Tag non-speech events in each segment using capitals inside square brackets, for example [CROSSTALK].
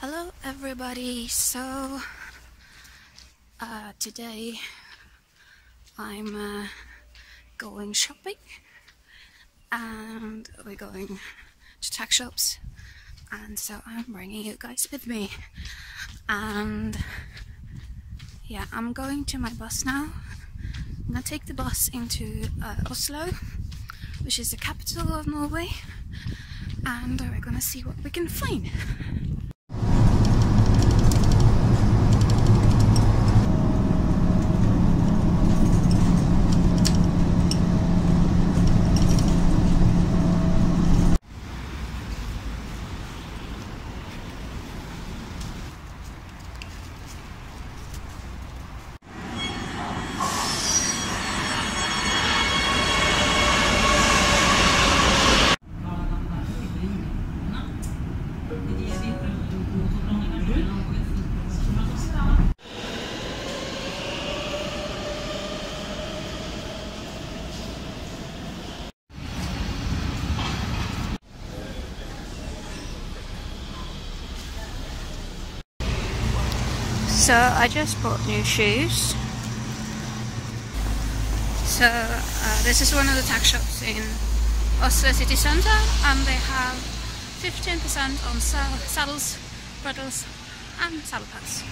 Hello everybody, so uh, today I'm uh, going shopping and we're going to tack shops and so I'm bringing you guys with me. And yeah I'm going to my bus now. I'm gonna take the bus into uh, Oslo which is the capital of Norway and we're gonna see what we can find So I just bought new shoes. So uh, this is one of the tack shops in Oslo city centre and they have 15% on saddles, bridles and saddle pads.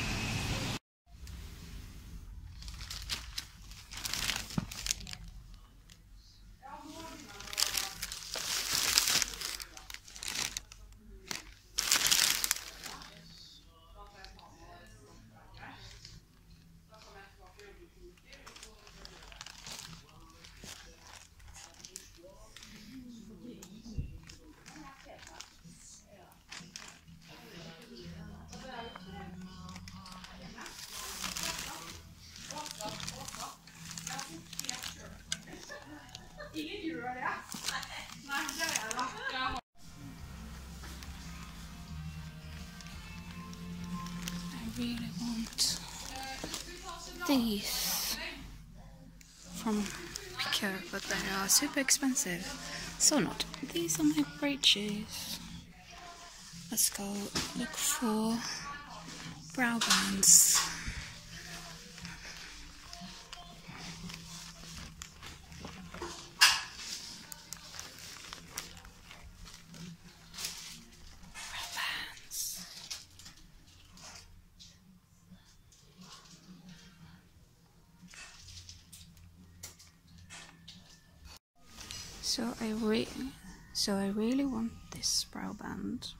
These from Pikeur, but they are super expensive. So not. These are my great shoes. Let's go look for brow bands. So I re so I really want this brow band,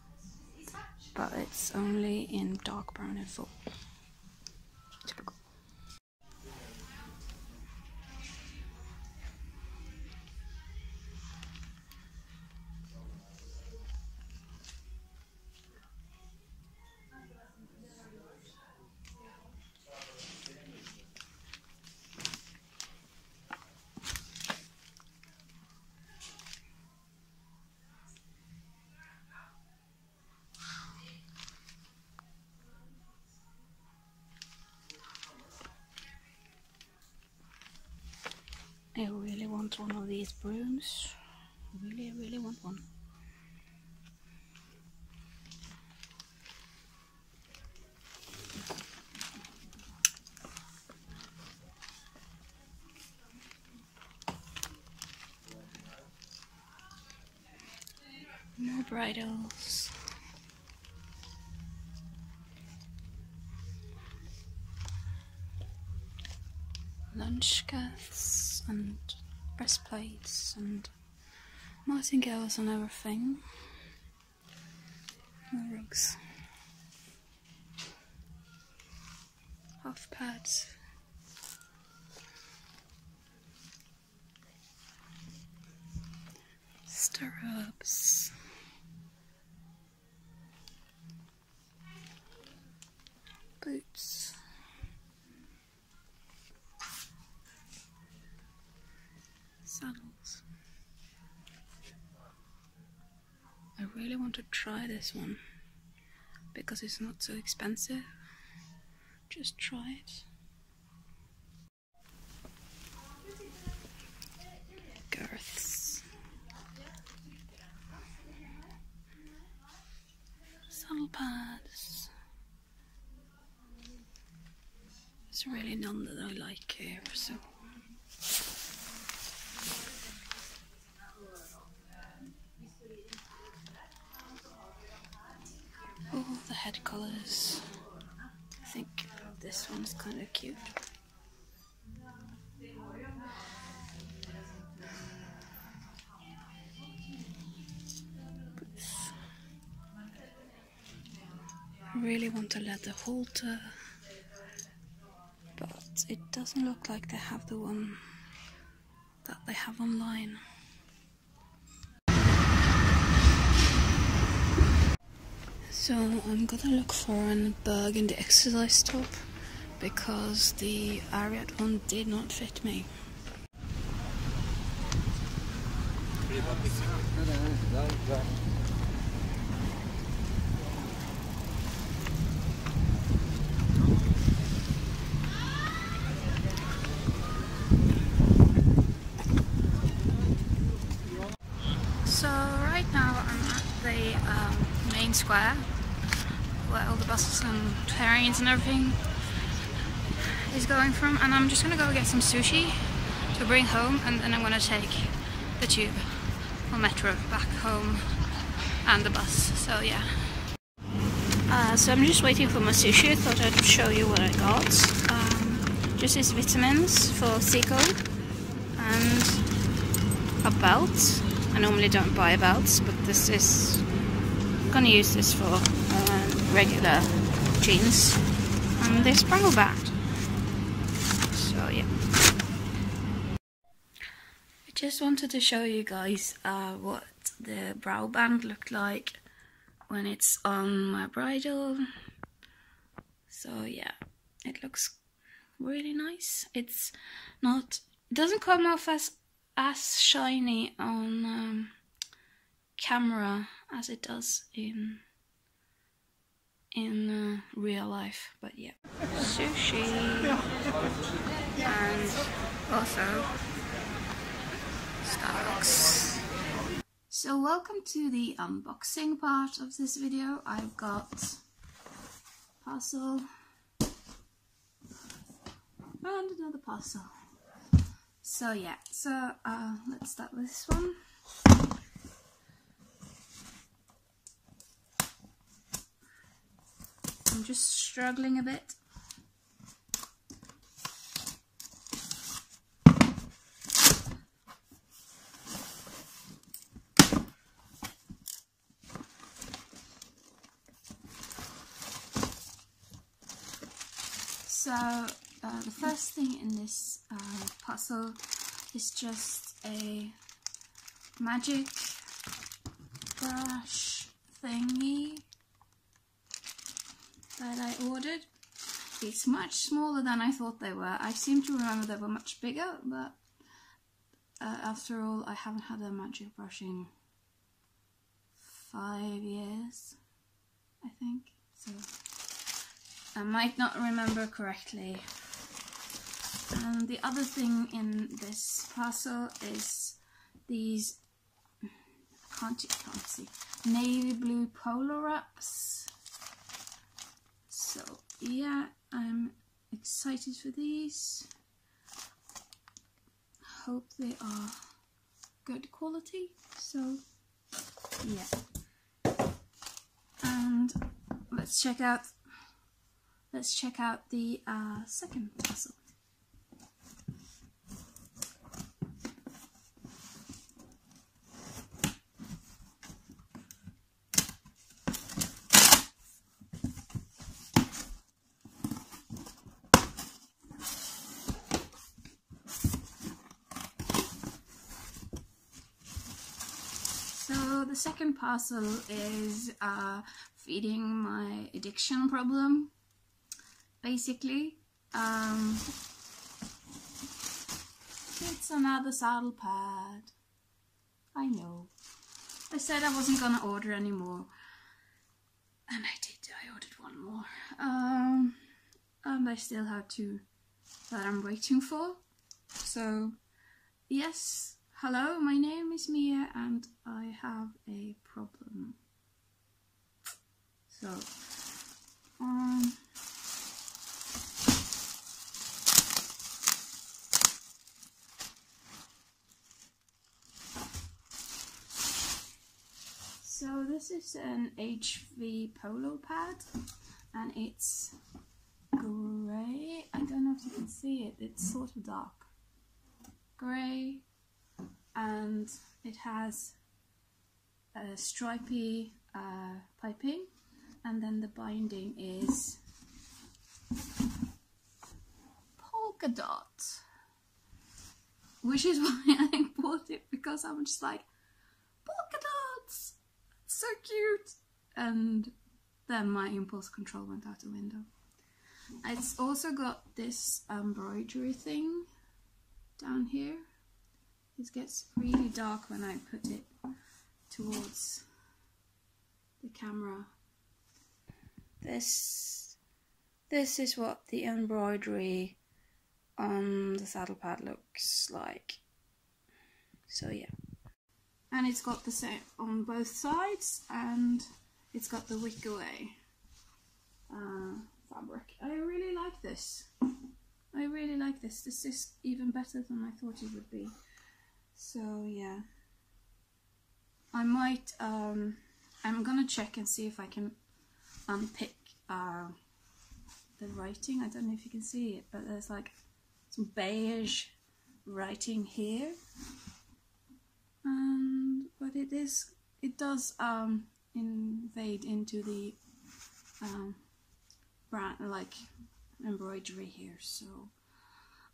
but it's only in dark brown and full. Typical. One of these brooms. Really, really want one. More bridles. lunch skirts and breastplates and martingales and everything. Rugs. Half pads. I really want to try this one because it's not so expensive. Just try it. Girths. Saddle pads. There's really none that I like here, so. Head collars. I think this one's kind of cute. I really want a leather halter, but it doesn't look like they have the one that they have online. So I'm gonna look for a burgundy exercise top because the Ariat one did not fit me. So right now I'm at the um, main square where all the buses and and everything is going from and I'm just gonna go get some sushi to bring home and then I'm gonna take the tube or metro back home and the bus. So yeah. Uh, so I'm just waiting for my sushi. I thought I'd show you what I got. Um, just these vitamins for Seiko and a belt. I normally don't buy belts but this is I'm gonna use this for uh, regular jeans and this Prangle band. So yeah. I just wanted to show you guys uh, what the brow band looked like when it's on my bridle. So yeah it looks really nice. It's not it doesn't come off as as shiny on um, camera as it does in in uh, real life but yeah. Sushi. And also Starbucks so welcome to the unboxing part of this video. I've got parcel and another parcel. So yeah so uh, let's start with this one just struggling a bit. So uh, the first thing in this uh, puzzle is just a magic brush thingy that I ordered. It's much smaller than I thought they were. I seem to remember they were much bigger, but uh, after all, I haven't had a magic brush in five years, I think. So I might not remember correctly. And the other thing in this parcel is these, I can't, can't see, navy blue polo wraps so yeah, I'm excited for these. Hope they are good quality. So yeah. And let's check out let's check out the uh, second puzzle. So the second parcel is uh, feeding my addiction problem, basically. Um, it's another saddle pad. I know. I said I wasn't gonna order anymore. And I did, I ordered one more. Um, and I still have two that I'm waiting for. So, yes, Hello, my name is Mia and I have a problem. So, um, so this is an HV polo pad and it's grey. I don't know if you can see it, it's sort of dark. Grey, and it has a stripy uh, piping and then the binding is polka dot which is [LAUGHS] why I bought it because I'm just like polka dots! So cute! And then my impulse control went out the window. It's also got this embroidery thing down here it gets really dark when I put it towards the camera. This this is what the embroidery on the saddle pad looks like. So yeah. And it's got the same on both sides and it's got the wick away uh, fabric. I really like this. I really like this. This is even better than I thought it would be. So yeah, I might. Um, I'm gonna check and see if I can unpick uh, the writing. I don't know if you can see it, but there's like some beige writing here, and but it is. It does um, invade into the um, brand like embroidery here. So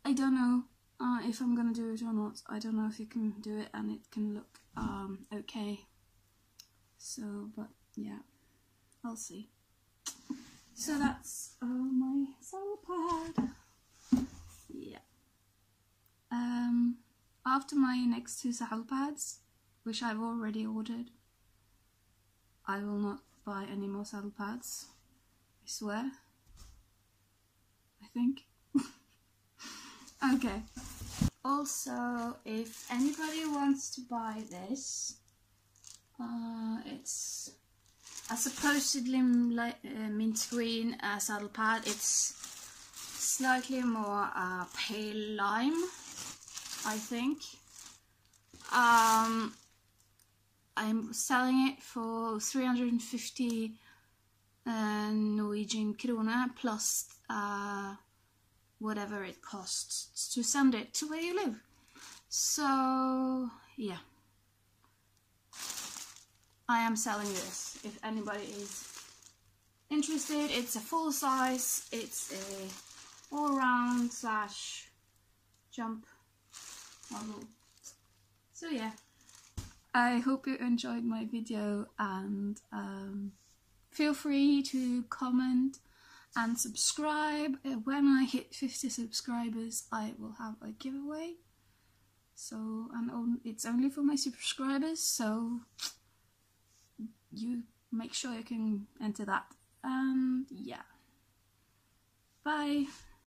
I don't know uh, if I'm gonna do it or not. I don't know if you can do it and it can look um, okay. So, but yeah, I'll see. So that's uh, my saddle pad. Yeah. Um, after my next two saddle pads, which I've already ordered, I will not buy any more saddle pads. I swear. I think. Okay. Also, if anybody wants to buy this, uh, it's a supposedly uh, mint green uh, saddle pad. It's slightly more uh, pale lime, I think. Um, I'm selling it for 350 uh, Norwegian krona plus uh, whatever it costs to send it to where you live. So, yeah. I am selling this if anybody is interested. It's a full size, it's a all round slash jump model. So yeah, I hope you enjoyed my video and um, feel free to comment and subscribe. Uh, when I hit 50 subscribers, I will have a giveaway. So, and it's only for my subscribers, so you make sure you can enter that. And yeah. Bye.